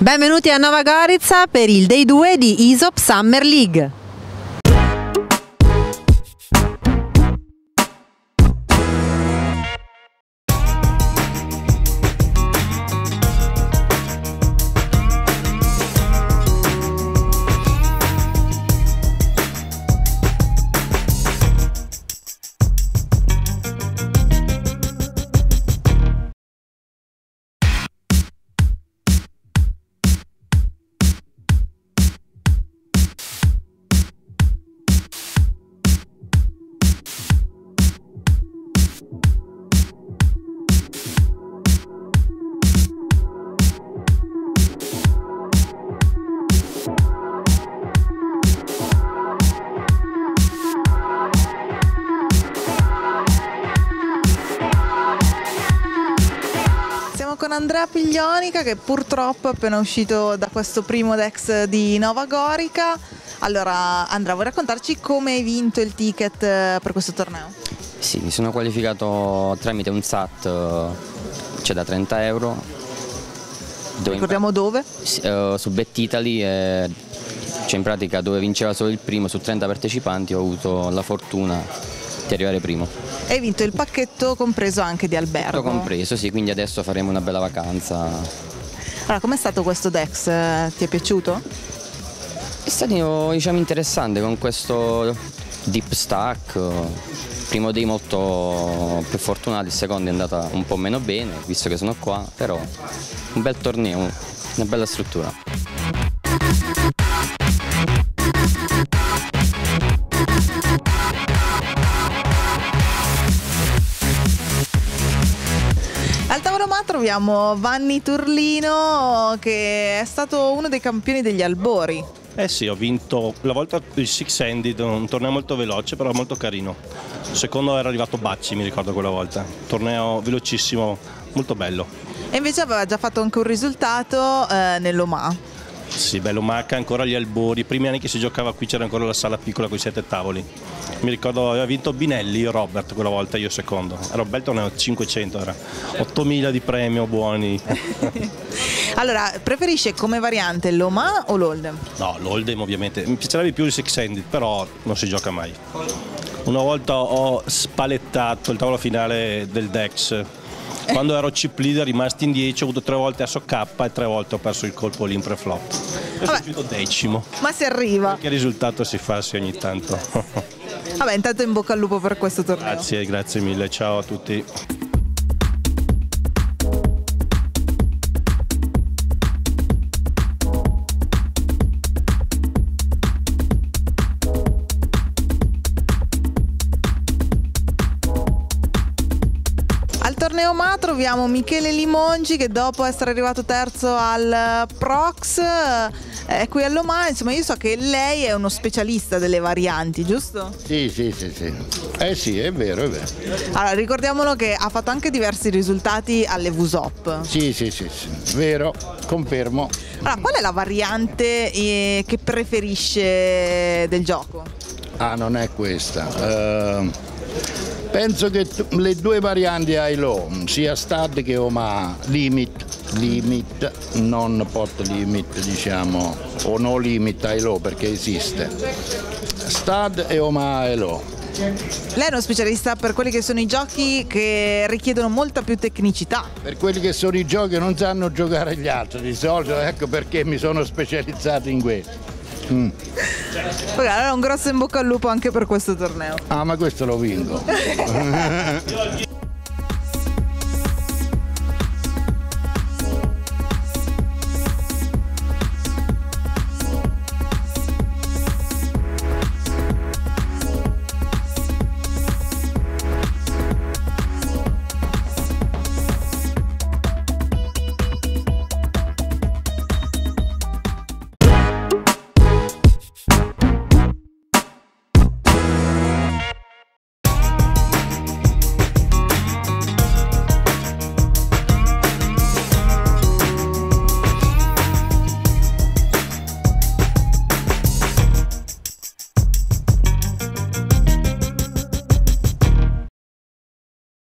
Benvenuti a Nova Gorizia per il Day 2 di ISOP Summer League. Con Andrea Piglionica che purtroppo è appena uscito da questo primo Dex di Nova Gorica. Allora Andrea, vuoi raccontarci come hai vinto il ticket eh, per questo torneo? Sì, mi sono qualificato tramite un SAT, eh, c'è da 30 euro. Dove Ricordiamo dove? eh, su Bet Italy, eh, cioè in pratica dove vinceva solo il primo su 30 partecipanti ho avuto la fortuna di arrivare primo. Hai vinto il pacchetto compreso anche di albergo. Tutto compreso, sì, quindi adesso faremo una bella vacanza. Allora, com'è stato questo Dex? Ti è piaciuto? È stato diciamo, interessante con questo deep stack. Primo day molto più fortunato, il secondo è andata un po' meno bene, visto che sono qua, però un bel torneo, una bella struttura. Troviamo Vanni Turlino che è stato uno dei campioni degli albori. Eh sì, ho vinto la volta il Six Handed, un torneo molto veloce però molto carino. Secondo era arrivato Bacci, mi ricordo quella volta. Torneo velocissimo, molto bello. E invece aveva già fatto anche un risultato eh, nell'Oma. Sì, bello Macca, ancora gli albori. I primi anni che si giocava qui c'era ancora la sala piccola con i sette tavoli. Mi ricordo aveva vinto Binelli, io Robert quella volta, io secondo. Era un bel torneo, 500 era. 8000 di premio buoni. Allora, preferisce come variante l'Oma o l'Oldham? No, l'Oldham ovviamente. Mi piacerebbe più il Six Handed, però non si gioca mai. Una volta ho spalettato il tavolo finale del Dex. Quando ero chip leader rimasti in 10 ho avuto tre volte asso K e tre volte ho perso il colpo lì in pre-flop. E sono finito decimo. Ma si arriva. Che risultato si fa sì, ogni tanto. Vabbè, intanto in bocca al lupo per questo torneo. grazie, grazie mille, ciao a tutti. Torneo Ma troviamo Michele Limongi che dopo essere arrivato terzo al Prox eh, è qui all'Oma. Insomma, io so che lei è uno specialista delle varianti, giusto? Sì, sì, sì, sì. Eh sì, è vero, è vero. Allora, ricordiamolo che ha fatto anche diversi risultati alle VUSOP. Sì, sì, sì, sì. Vero, confermo. Allora, qual è la variante eh, che preferisce del gioco? Ah, non è questa. Eh, penso che le due varianti hai low, sia stud che Oma limit, limit, non pot limit, diciamo, o no limit ai low perché esiste. Stud e Oma ai low. Lei è uno specialista per quelli che sono i giochi che richiedono molta più tecnicità. Per quelli che sono i giochi che non sanno giocare gli altri, di solito ecco perché mi sono specializzato in questo. Mm. Allora un grosso in bocca al lupo anche per questo torneo. Ah, ma questo lo vinco.